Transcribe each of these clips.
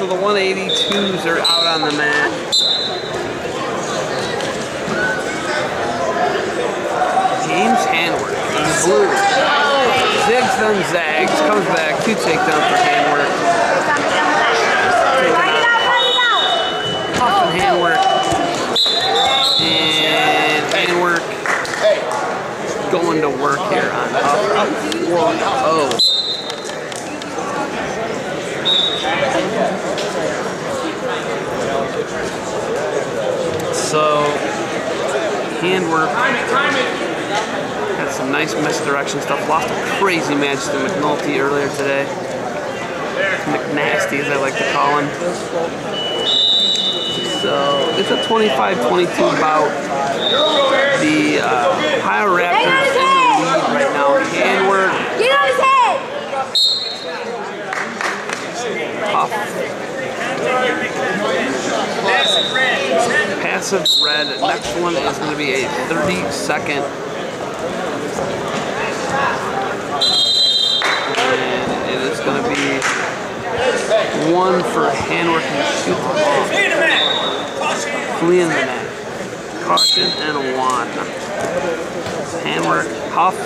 So the 182s are out on the mat. James Handwerk in blue. Zigs then zags, comes back, two takedown for Handwerk. Huff and Handwerk. Going to work here on Huff. Up 1-0. Had some nice misdirection stuff. Lost a crazy match to McNulty earlier today. McNasty, as I like to call him. So, it's a 25-22 bout. The uh, Ohio Raptors in the lead right now. Handwerk. Get on his head! Huff. Passive red. Next one is going to be a 30 second. And it is going to be one for Handwerk and shoot. Flee in the net. Caution and one. Handwerk, Huff.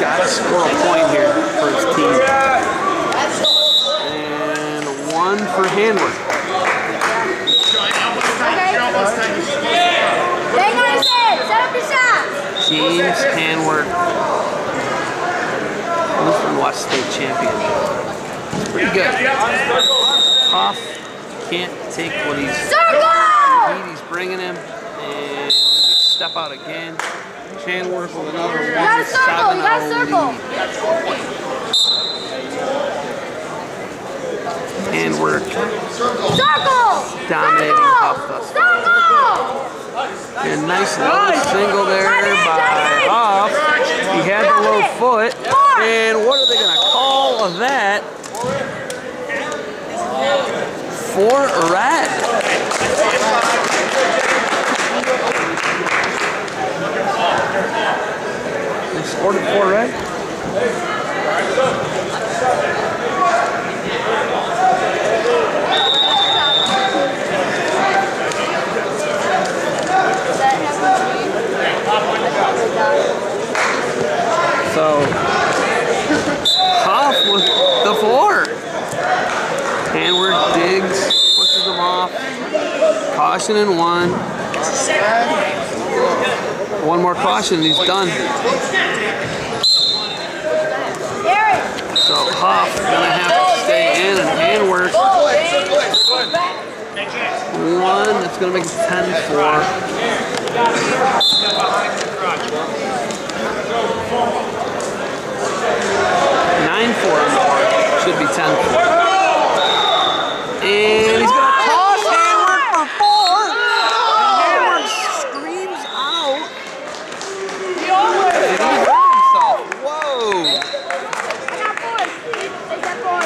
Got to score a point here for his team. And one for Handwerk. Bang on his head! Set up your shot! James Handwerk, Lutheran West State champion. It's pretty good. Huff can't take what he's Circle! he's bringing him, and step out again. Handwerk with another You gotta one circle! You gotta seven circle! Handwerk Circle! dominating Circle! Huff thus far. Circle! And nice low single there by Huff. He had the low foot. And what are they going to call that? For red. They scored it for red? So, with the four. Handwerk digs, pushes him off. Caution in one. One more caution, and he's done. So Huff gonna have to stay in and Handwerk. One, that's gonna make it 10-4. Nine four on the board. Should be ten four. And he's gonna toss Handwerk for four. And Handwerk screams out. And he hurt himself. Whoa. I got four. Take that four.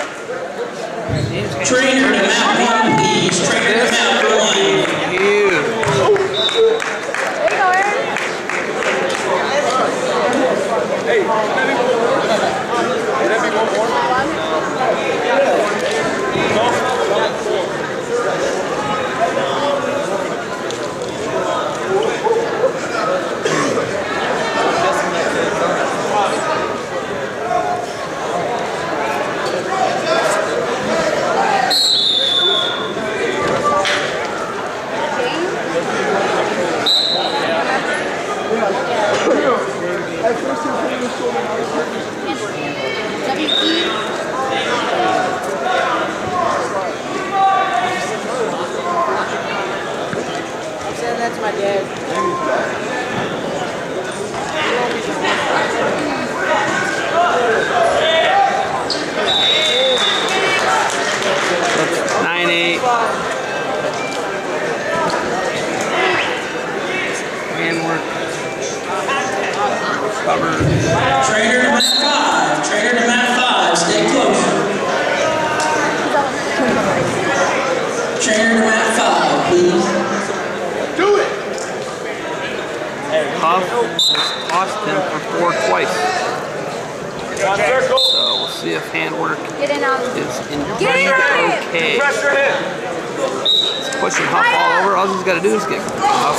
Trainer to Mount One, please. Trainer This to Mount could One. be huge. There you go, Aaron. Send that to my dad. That's nine eight. Handwerk. Cover. Trainer to Mat Five. Trainer to Mat Five. Stay close. Trainer to Mat Five, please. Do it. Huff has tossed him for four twice. So we'll see see if Handwerk Get in on is Get indeed in on it. okay. Pressure him. He's pushing Huff all over. All he's got to do is get Huff.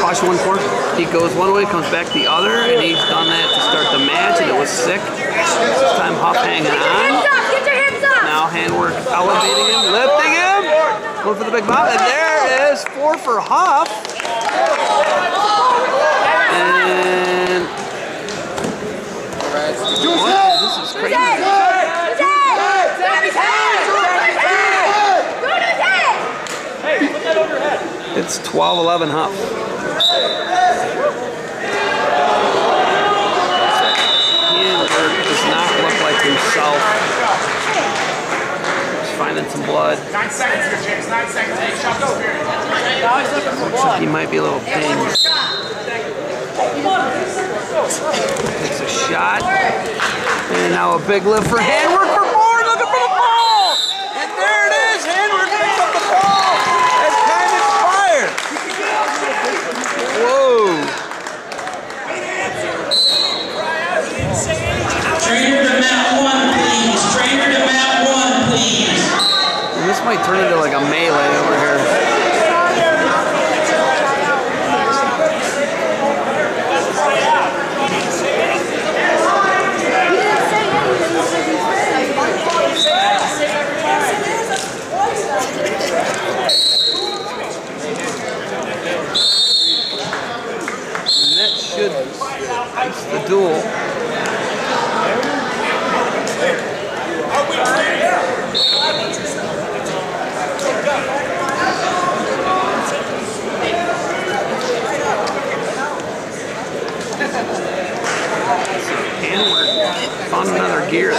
Caution one four. He goes one way, comes back the other, and he's done that to start the match, and it was sick. This time Huff hanging Get your hips on. up! Get your hips up! Now Handwerk elevating him, lifting him. Going for the big bomb, and there it is. Four for Huff. And What? this is Who's crazy. it? Who's it? Grab his head! Grab his head! Go to his head! It's 12-11 Huff. Handwerk does not look like himself. He's finding some blood. Nine seconds here, James. Nine seconds. Hey, shot over here. Now looking for Looks like he might be a little pinged. Takes a shot. And now a big lift for Handwerk And this might turn into like a melee over here. He didn't say anything. He said he's ready. And that should ice the duel. Found another gear